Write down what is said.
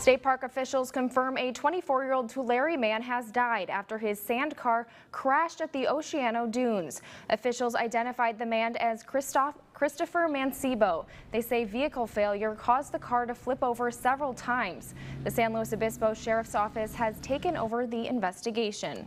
State park officials confirm a 24-year-old Tulare man has died after his sand car crashed at the Oceano Dunes. Officials identified the man as Christoph Christopher Mancebo. They say vehicle failure caused the car to flip over several times. The San Luis Obispo Sheriff's Office has taken over the investigation.